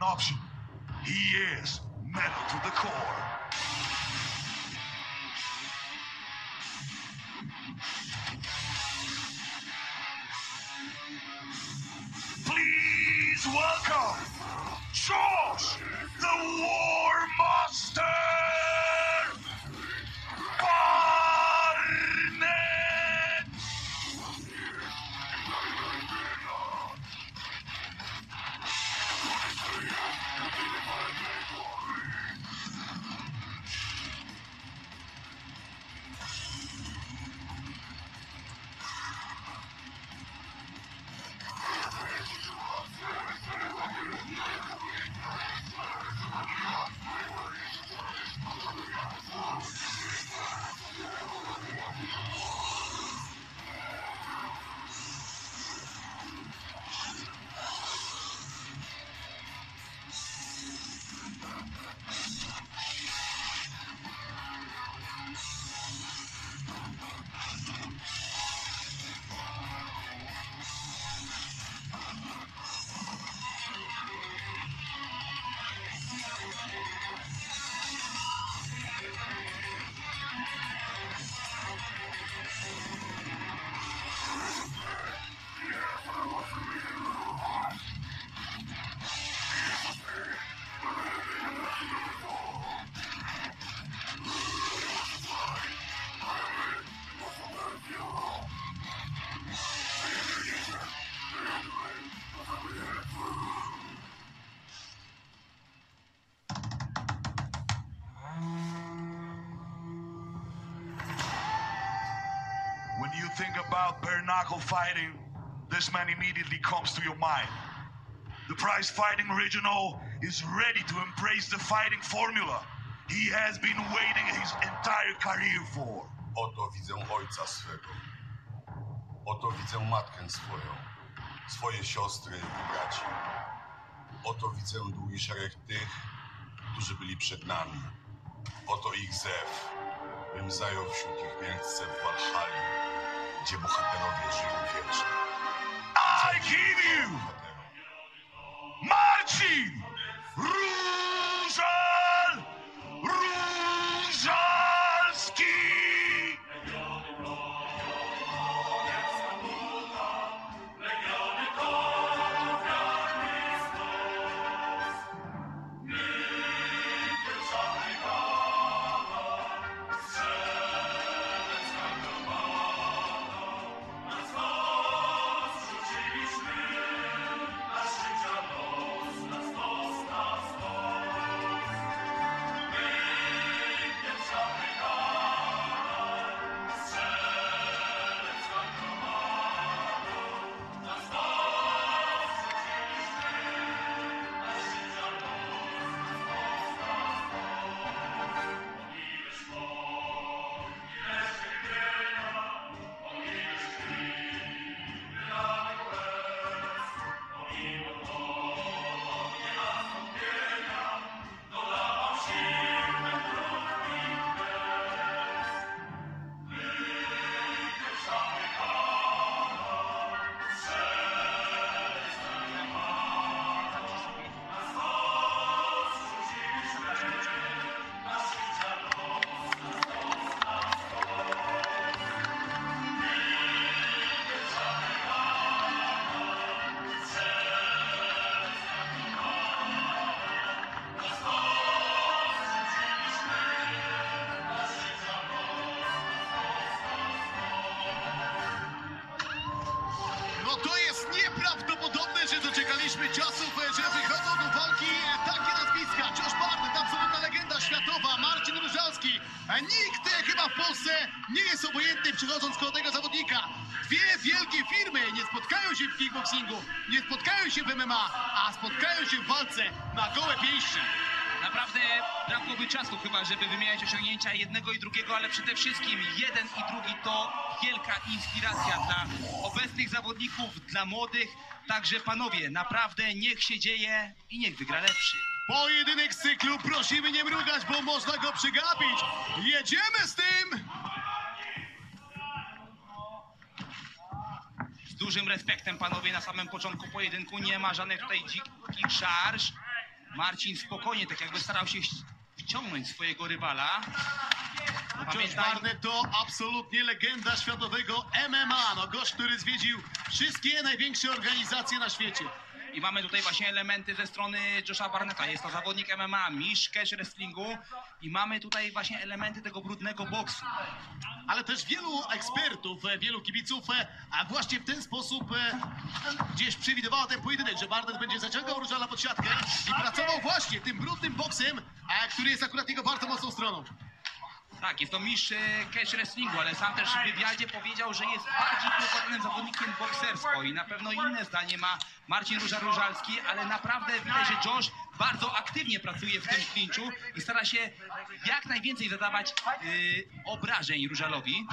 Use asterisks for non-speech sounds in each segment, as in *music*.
an option. He is metal to the core. Please welcome Josh, the War about bare knuckle fighting, this man immediately comes to your mind. The prize fighting regional is ready to embrace the fighting formula he has been waiting his entire career for. Oto widzę ojca swego. Oto widzę matkę swoją, swoje siostry i braci. Oto widzę długi szereg tych, którzy byli przed nami. Oto ich zew, bym zajął wśród ich miejsce w Walhali, I give you Bohaterom. MMA, a spotkają się w walce na gołe pięści. Naprawdę brakłoby czasu chyba, żeby wymieniać osiągnięcia jednego i drugiego, ale przede wszystkim jeden i drugi to wielka inspiracja dla obecnych zawodników, dla młodych. Także panowie, naprawdę niech się dzieje i niech wygra lepszy. Pojedynek z cyklu prosimy nie mrugać, bo można go przegapić. Jedziemy z tym! Dużym respektem panowie na samym początku pojedynku nie ma żadnych tutaj dzikich szarż. Marcin spokojnie, tak jakby starał się wciągnąć swojego rywala. Barnett to absolutnie legenda światowego MMA. No gość, który zwiedził wszystkie największe organizacje na świecie. I mamy tutaj właśnie elementy ze strony Josha Barnetta. Jest to zawodnik MMA, mistrz wrestlingu i mamy tutaj właśnie elementy tego brudnego boksu. Ale też wielu ekspertów, e, wielu kibiców, e, a właśnie w ten sposób e, gdzieś przewidywało ten pojedynek, że Barnett będzie zaciągał Różala pod siatkę i pracował właśnie tym brudnym boksem, który jest akurat jego bardzo mocną stroną. Tak, jest to mistrz e, cash wrestlingu, ale sam też w wywiadzie powiedział, że jest bardziej podobnym zawodnikiem boksersko i na pewno inne zdanie ma Marcin Róża-Różalski, ale naprawdę widać, że Josh bardzo aktywnie pracuje w tym klinczu i stara się jak najwięcej zadawać y, obrażeń Różalowi.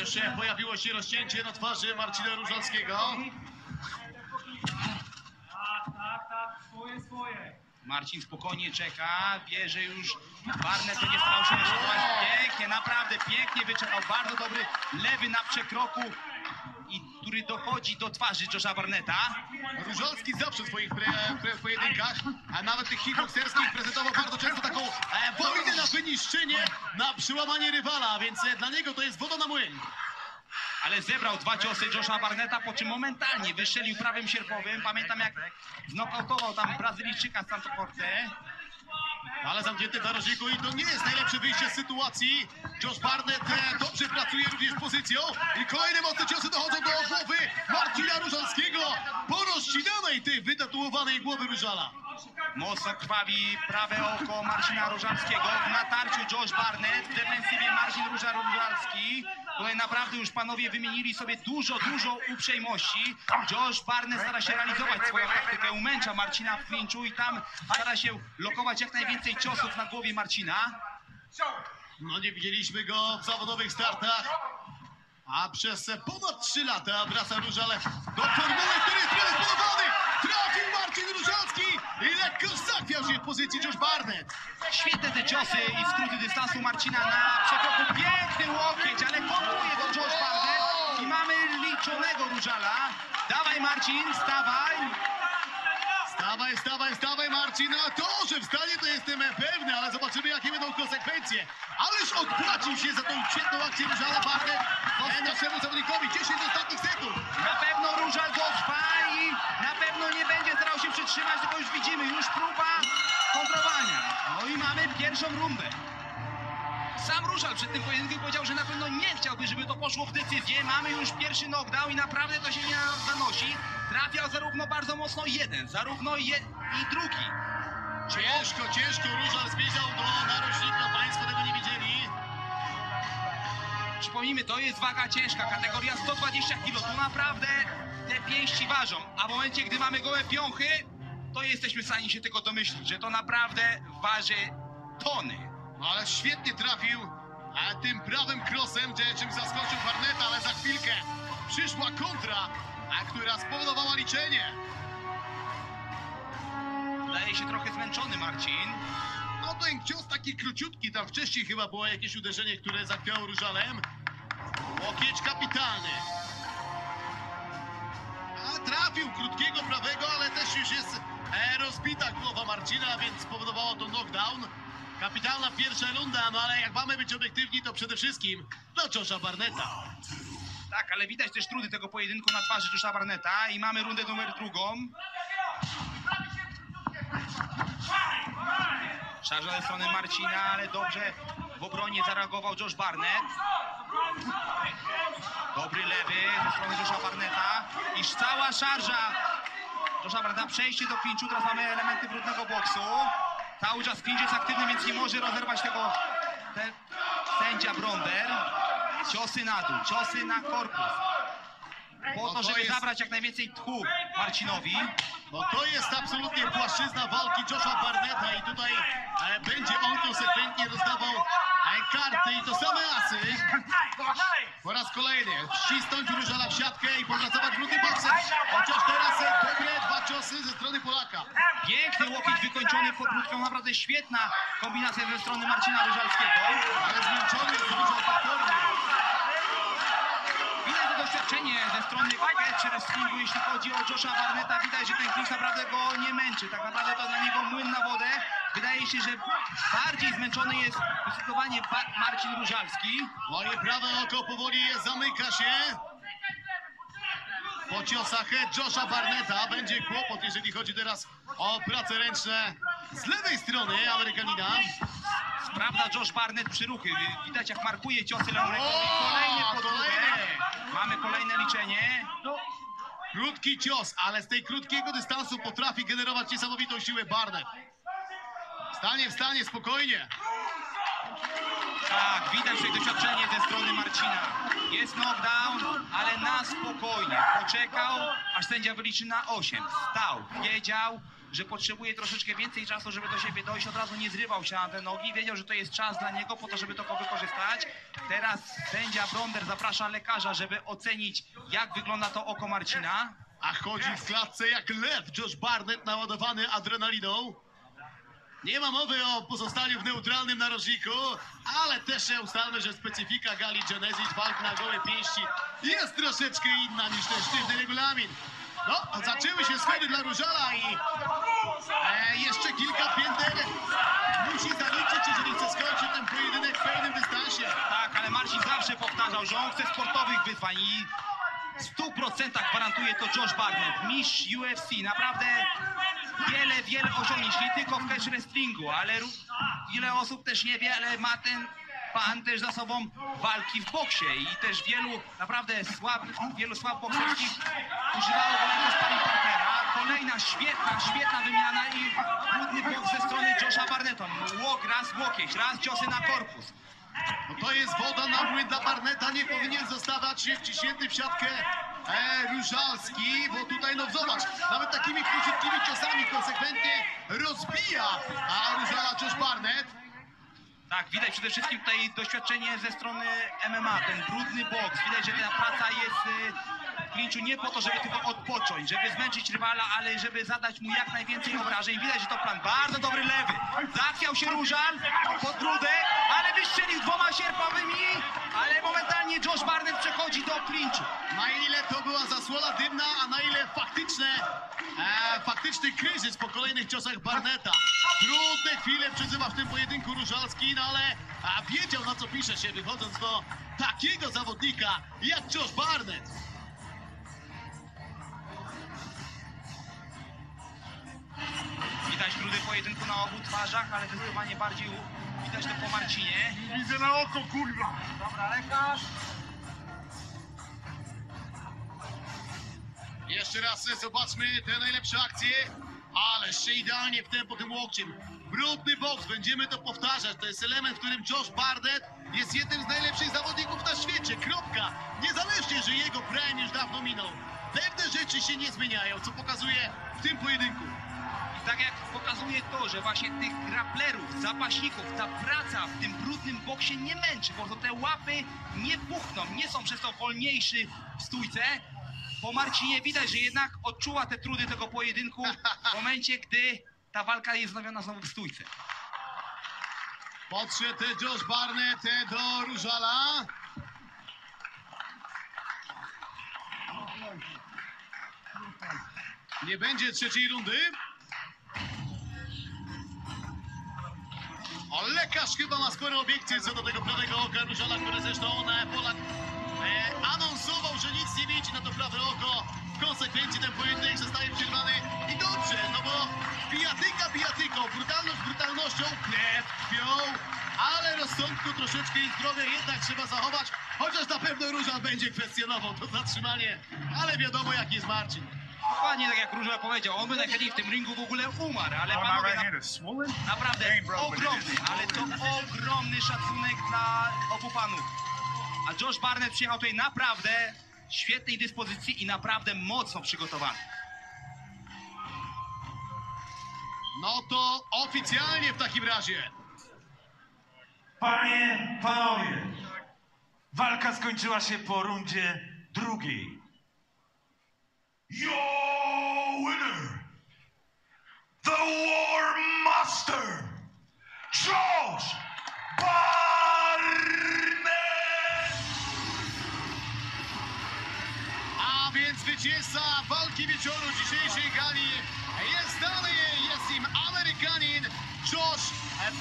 Już e, pojawiło się rozcięcie na twarzy Marcina Różalskiego. Marcin spokojnie czeka, wie, że już Barnett będzie starał się pięknie, naprawdę pięknie wyczekał, bardzo dobry lewy na przekroku, i który dochodzi do twarzy Josha Barnetta. Różalski zawsze w swoich pre, pre, pojedynkach, a nawet tych kickbokserskich prezentował bardzo często taką e, wojnę na wyniszczenie, na przełamanie rywala, więc e, dla niego to jest woda na młyn. Ale zebrał dwa ciosy Josha Barnetta, po czym momentalnie wystrzelił prawym sierpowym. Pamiętam jak znokautował tam Brazylijczyka z Santo. Ale zamknięty w narożniku i to nie jest najlepsze wyjście z sytuacji. Josh Barnett e, dobrze pracuje również pozycją i kolejne mocne ciosy dochodzą do głowy Marcina Różalskiego po rozcinanej tej wytatuowanej głowy Różala. Mocno krwawi prawe oko Marcina Różalskiego. W natarciu Josh Barnett, w defensywie Marcin Róża Różalski. Tutaj naprawdę już panowie wymienili sobie dużo, dużo uprzejmości. Josh Barnett stara się realizować swoją taktykę, umęcza Marcina w klinczu i tam stara się lokować jak najwięcej ciosów na głowie Marcina. No nie widzieliśmy go w zawodowych startach. A przez ponad 3 lata wraca Różale do formuły, który jest. Trafił Marcin Różalski i lekko zachwiał się w pozycji Josh Barnett. Świetne te ciosy i skróty dystansu Marcina na przekroku. Piękny łokieć, ale kontruje go Josh Barnett. I mamy liczonego Różala. Dawaj Marcin, stawaj. Stawaj, stawaj, stawaj Marcin. A to, że wstanie to jestem pewny, ale zobaczymy jakie będą konsekwencje. Ależ odpłacił się za tą świetną akcję Różala Barnett e, naszemu zawodnikowi. 10 ostatnich sekund. Na pewno Różal go i na pewno nie będzie starał się przytrzymać, tylko już widzimy, już próba kontrowania. No i mamy pierwszą rundę. Sam Różal przed tym pojedynkiem powiedział, że na pewno nie chciałby, żeby to poszło w decyzję. Mamy już pierwszy knockdown i naprawdę to się nie zanosi. Trafiał zarówno bardzo mocno jeden, zarówno je i drugi. Ciężko, ciężko Różal zbliżał do narożnika. Państwo tego nie widzieli. Przypomnijmy, to jest waga ciężka, kategoria 120 kg. Tu naprawdę te pięści ważą. A w momencie, gdy mamy gołe piąchy, to jesteśmy w stanie się tego domyślić, że to naprawdę waży tony. No ale świetnie trafił a tym prawym krosem, gdzie- czym zaskoczył Barneta, ale za chwilkę przyszła kontra, a która spowodowała liczenie. Wydaje się trochę zmęczony Marcin. No ten cios taki króciutki, tam wcześniej chyba było jakieś uderzenie, które zachwiało różalem. Łokieć kapitalny. A trafił krótkiego prawego, ale też już jest e, rozbita głowa Marcina, więc spowodowało to knockdown. Kapitalna pierwsza runda, no ale jak mamy być obiektywni, to przede wszystkim dla Josha Barnetta. Tak, ale widać też trudy tego pojedynku na twarzy Josha Barnetta i mamy rundę numer drugą. Szarża ze strony Marcina, ale dobrze w obronie zareagował Josh Barnett. Dobry lewy ze strony Josha Barnetta i cała szarża Josha Barnetta, przejście do klinczu, teraz mamy elementy brudnego boksu. Cały czas klincz jest aktywny, więc nie może rozerwać tego te, sędzia Bronder. Ciosy na dół, ciosy na korpus. Po No to, żeby jest- zabrać jak najwięcej tchu Marcinowi. No to jest absolutnie płaszczyzna walki Josha Barnetta i tutaj e, będzie on konsekwentnie rozdawał karty i to same asy. Po raz kolejny wcisnąć Różala w siatkę i powracować brudnym boksem. Chociaż teraz dobre dwa ciosy ze strony Polaka. Piękny łokieć wykończony podbródką, naprawdę świetna kombinacja ze strony Marcina Ryżalskiego. Ale zmęczony jest Różal potwornie. Widać to doświadczenie ze strony catch wrestlingu, jeśli chodzi o Josha Barnetta. Widać, że ten klincz naprawdę go nie męczy. Tak naprawdę to dla niego młyn na wodę. Się, że bardziej zmęczony jest zdecydowanie Marcin Różalski. No i prawe oko powoli zamyka się. Po ciosach Josha Barnetta będzie kłopot, jeżeli chodzi teraz o prace ręczne z lewej strony Amerykanina. Sprawdza Josh Barnett przyruchy. Widać jak markuje ciosy Leonekowi. O, Kolejny kolejny. Mamy kolejne liczenie. Krótki cios, ale z tej krótkiego dystansu potrafi generować niesamowitą siłę Barnett. Stanie, wstanie, spokojnie. Tak, widać tutaj doświadczenie ze strony Marcina. Jest knockdown, ale na spokojnie. Poczekał, aż sędzia wyliczy na 8. Stał, wiedział, że potrzebuje troszeczkę więcej czasu, żeby do siebie dojść. Od razu nie zrywał się na te nogi. Wiedział, że to jest czas dla niego po to, żeby to wykorzystać. Teraz sędzia Bronder zaprasza lekarza, żeby ocenić, jak wygląda to oko Marcina. A chodzi w klatce jak lew Josh Barnett naładowany adrenaliną. Nie ma mowy o pozostaniu w neutralnym narożniku, ale też się ustalmy, że specyfika gali Genesis walk na gołe pięści jest troszeczkę inna niż ten sztywny regulamin. No, zaczęły się schody dla Różala i e, jeszcze kilka pięter musi zaliczyć, jeżeli chce skończyć ten pojedynek w pełnym dystansie. Tak, ale Marcin zawsze powtarzał, że on chce sportowych wyzwań i w 100% gwarantuje to Josh Barnett, mistrz UFC. Naprawdę wiele, wiele osiągnięć, nie tylko w catch wrestlingu, ale wiele osób też nie wie, ale ma ten pan też za sobą walki w boksie i też wielu naprawdę słab, wielu słab bokserskich używało go jako sparring partnera. Kolejna świetna, świetna wymiana i trudny boks ze strony Josha Barnetta. Łok, raz łokieć, raz ciosy na korpus. No to jest woda na młyn dla Barneta, nie powinien zostawać wciśnięty w siatkę e, Różalski, bo tutaj no zobacz, nawet takimi króciutkimi ciosami konsekwentnie rozbija a Różala Josh Barnett. Tak, widać przede wszystkim tutaj doświadczenie ze strony MMA, ten brudny boks. Widać, że ta praca jest y, w klinczu nie po to, żeby tylko odpocząć, żeby zmęczyć rywala, ale żeby zadać mu jak najwięcej obrażeń. Widać, że to plan bardzo dobry lewy. Zachwiał się Różal, podbródek, ale wystrzelił dwoma sierpowymi, ale momentalnie Josh Barnett przechodzi do klinczu. Na ile to była zasłona dymna, a na ile faktyczne, e, faktyczny kryzys po kolejnych ciosach Barneta. Trudne chwile przeżywa w tym pojedynku Różalski, no ale a wiedział na co pisze się, wychodząc do takiego zawodnika jak Josh Barnett. Widać trudy pojedynku na obu twarzach, ale zdecydowanie bardziej u- widać to po Marcinie. Widzę na oko, kurwa! Dobra, lekarz. Jeszcze raz zobaczmy te najlepsze akcje. Ależ się idealnie w tempo tym łokciem. Brudny boks, będziemy to powtarzać. To jest element, w którym Josh Barnett jest jednym z najlepszych zawodników na świecie. Kropka. Niezależnie, że jego prime już dawno minął. Pewne rzeczy się nie zmieniają, co pokazuje w tym pojedynku. I tak jak pokazuje to, że właśnie tych graplerów, zapaśników, ta praca w tym brudnym boksie nie męczy, bo te łapy nie puchną, nie są przez to wolniejszy w stójce. Po Marcinie widać, że jednak odczuła te trudy tego pojedynku w momencie, gdy ta walka jest wznowiona znowu w stójce. Podszedł Josh Barnett do Różala. Nie będzie trzeciej rundy. O, lekarz chyba ma spore obiekcje co do tego prawego oka Różala, które zresztą e, Polak e, anonsował, że nic nie widzi na to prawe oko. W konsekwencji ten pojedynek zostaje przerwany i dobrze, no bo bijatyka bijatyką, brutalność brutalnością, krew krwią, ale rozsądku troszeczkę i zdrowia jednak trzeba zachować, chociaż na pewno Różal będzie kwestionował to zatrzymanie, ale wiadomo jaki jest Marcin. Dokładnie tak jak Róża powiedział, on by najchętniej w tym ringu w ogóle umarł, ale panowie, swollen? naprawdę ogromny, ale to ogromny szacunek dla obu panów. A Josh Barnett przyjechał tutaj naprawdę świetnej dyspozycji i naprawdę mocno przygotowany. No to oficjalnie w takim razie. Panie, panowie, walka skończyła się po rundzie drugiej. Your winner, the War Master, Josh Barnett! A więc zwycięzca walki wieczoru dzisiejszej gali jest dalej, jest nim Amerykanin Josh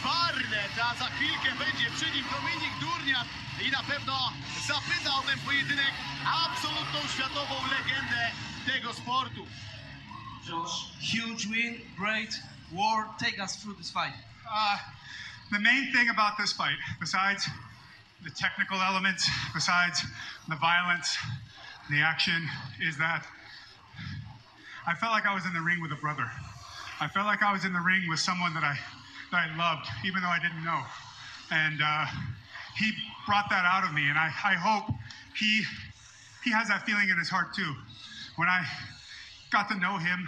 Barnett, a za chwilkę będzie przy nim Dominik Durniak i na pewno zapyta o ten pojedynek absolutną światową legendę tego sportu. Josh, huge win, great war. Take us through this fight. Uh, the main thing about this fight, besides the technical elements, besides the violence, the action, is that I felt like I was in the ring with a brother. I felt like I was in the ring with someone that I that I loved, even though I didn't know. And uh, he brought that out of me, and I, I hope he he has that feeling in his heart too. When I got to know him,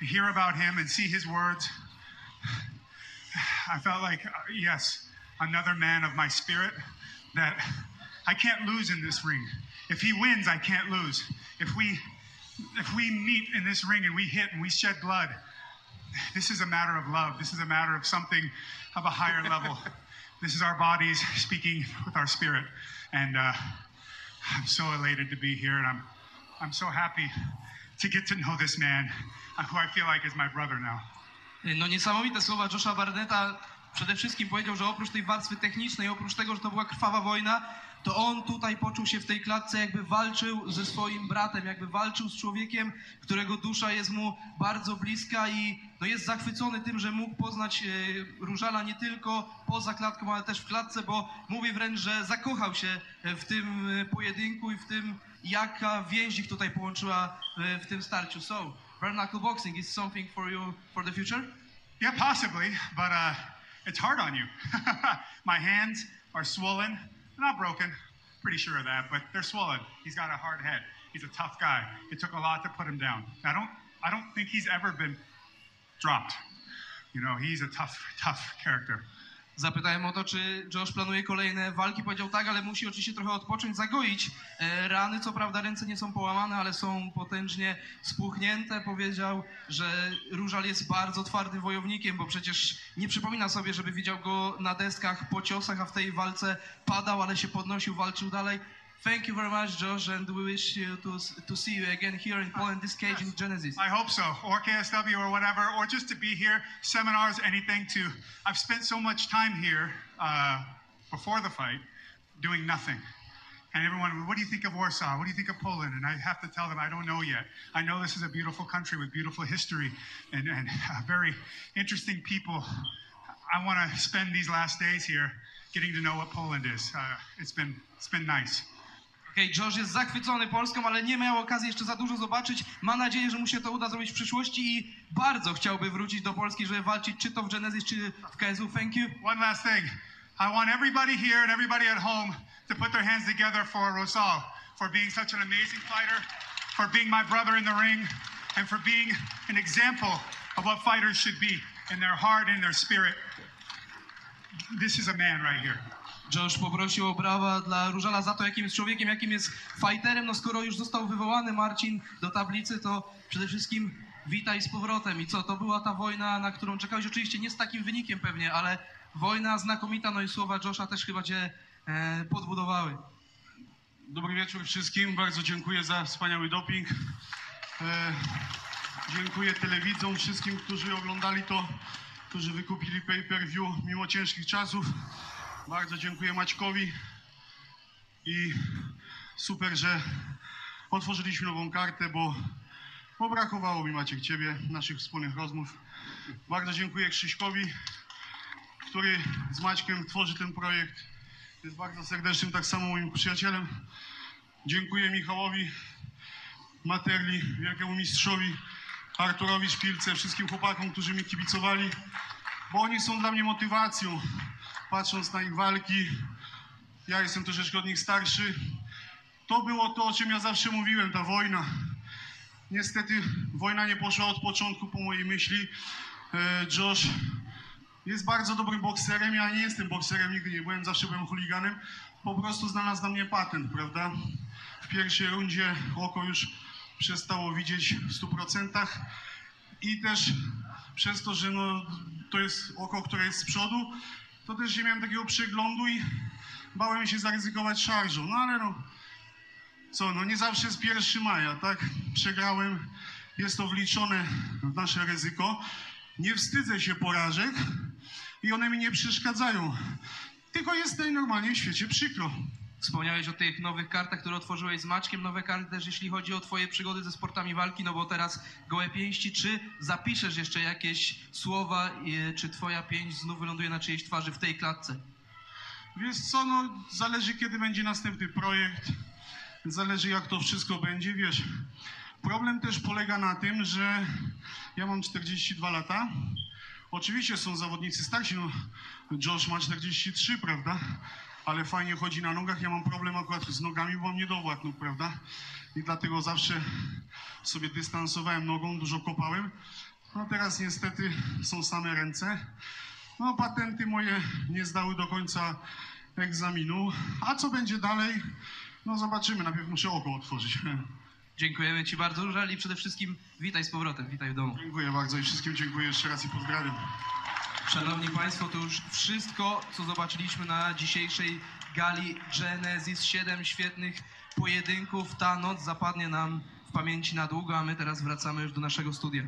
hear about him, and see his words, I felt like, uh, yes, another man of my spirit that I can't lose in this ring. If he wins, I can't lose. If we if we meet in this ring and we hit and we shed blood, this is a matter of love. This is a matter of something of a higher level. *laughs* This is our bodies speaking with our spirit, and uh, I'm so elated to be here, and I'm I'm so happy to get to know this man, who I feel like is my brother now. No niesamowite słowa Josha Barnetta. Przede wszystkim powiedział, że oprócz tej warstwy technicznej, oprócz tego, że to była krwawa wojna, to on tutaj poczuł się w tej klatce, jakby walczył ze swoim bratem, jakby walczył z człowiekiem, którego dusza jest mu bardzo bliska i no jest zachwycony tym, że mógł poznać e, Różala nie tylko poza klatką, ale też w klatce, bo mówi wręcz, że zakochał się w tym e, pojedynku i w tym, jaka więź ich tutaj połączyła e, w tym starciu. So, bare boxing is something for you for the future? Yeah, possibly, but uh, it's hard on you. *laughs* My hands are swollen. Not broken, pretty sure of that, but they're swollen. He's got a hard head. He's a tough guy. It took a lot to put him down. I don't, I don't think he's ever been dropped. You know, he's a tough, *laughs* tough character. Zapytałem o to, czy Josh planuje kolejne walki. Powiedział tak, ale musi oczywiście trochę odpocząć, zagoić e, rany. Co prawda ręce nie są połamane, ale są potężnie spuchnięte. Powiedział, że Różal jest bardzo twardym wojownikiem, bo przecież nie przypomina sobie, żeby widział go na deskach po ciosach, a w tej walce padał, ale się podnosił, walczył dalej. Thank you very much, Josh, and we wish you to, to see you again here in Poland, this cage in Genesis. I hope so, or KSW or whatever, or just to be here, seminars, anything to. I've spent so much time here uh, before the fight doing nothing. And everyone, what do you think of Warsaw? What do you think of Poland? And I have to tell them, I don't know yet. I know this is a beautiful country with beautiful history and, and *laughs* uh, very interesting people. I want to spend these last days here getting to know what Poland is. Uh, it's been it's been nice. Okej, Josh jest zachwycony Polską, ale nie miał okazji jeszcze za dużo zobaczyć. Ma nadzieję, że mu się to uda zrobić w przyszłości i bardzo chciałby wrócić do Polski, żeby walczyć czy to w Genesis, czy w KSW. Thank you. One last thing. I want everybody here and everybody at home to put their hands together for Rosal, for being such an amazing fighter, for being my brother in the ring, and for being an example of what fighters should be in their heart and their spirit. This is a man right here. Josh poprosił o brawa dla Różala za to, jakim jest człowiekiem, jakim jest fighterem. No skoro już został wywołany Marcin do tablicy, to przede wszystkim witaj z powrotem. I co, to była ta wojna, na którą czekałeś? Oczywiście nie z takim wynikiem pewnie, ale wojna znakomita, no i słowa Josha też chyba cię e, podbudowały. Dobry wieczór wszystkim. Bardzo dziękuję za wspaniały doping. E, dziękuję telewidzom, wszystkim, którzy oglądali to, którzy wykupili pay-per-view mimo ciężkich czasów. Bardzo dziękuję Maćkowi i super, że otworzyliśmy nową kartę, bo, bo brakowało mi Maciek Ciebie, naszych wspólnych rozmów. Bardzo dziękuję Krzyśkowi, który z Maćkiem tworzy ten projekt. Jest bardzo serdecznym, tak samo moim przyjacielem. Dziękuję Michałowi Materli, wielkiemu mistrzowi, Arturowi Szpilce, wszystkim chłopakom, którzy mi kibicowali, bo oni są dla mnie motywacją. Patrząc na ich walki, ja jestem troszeczkę od nich starszy. To było to, o czym ja zawsze mówiłem, ta wojna. Niestety wojna nie poszła od początku po mojej myśli. E, Josh jest bardzo dobrym bokserem. Ja nie jestem bokserem, nigdy nie byłem, zawsze byłem chuliganem. Po prostu znalazł na mnie patent, prawda? W pierwszej rundzie oko już przestało widzieć w 100%. I też przez to, że no, to jest oko, które jest z przodu, to też nie miałem takiego przeglądu i bałem się zaryzykować szarżą. No ale no, co, no nie zawsze jest pierwszy maja, tak? Przegrałem, jest to wliczone w nasze ryzyko. Nie wstydzę się porażek i one mi nie przeszkadzają. Tylko jest najnormalniej w świecie przykro. Wspomniałeś o tych nowych kartach, które otworzyłeś z Maćkiem. Nowe karty też, jeśli chodzi o twoje przygody ze sportami walki, no bo teraz gołe pięści. Czy zapiszesz jeszcze jakieś słowa, czy twoja pięść znów wyląduje na czyjejś twarzy w tej klatce? Wiesz co, no zależy kiedy będzie następny projekt, zależy jak to wszystko będzie, wiesz. Problem też polega na tym, że ja mam 42 lata. Oczywiście są zawodnicy starsi, no Josh ma 43, prawda? Ale fajnie chodzi na nogach, ja mam problem akurat z nogami, bo mam niedowład nóg, prawda? I dlatego zawsze sobie dystansowałem nogą, dużo kopałem. No teraz niestety są same ręce. No, patenty moje nie zdały do końca egzaminu. A co będzie dalej? No, zobaczymy. Najpierw muszę oko otworzyć. *laughs* Dziękujemy ci bardzo, Różal, i przede wszystkim witaj z powrotem, witaj w domu. Dziękuję bardzo i wszystkim dziękuję jeszcze raz i pozdrawiam. Szanowni Państwo, to już wszystko, co zobaczyliśmy na dzisiejszej gali Genesis. Siedem świetnych pojedynków. Ta noc zapadnie nam w pamięci na długo, a my teraz wracamy już do naszego studia.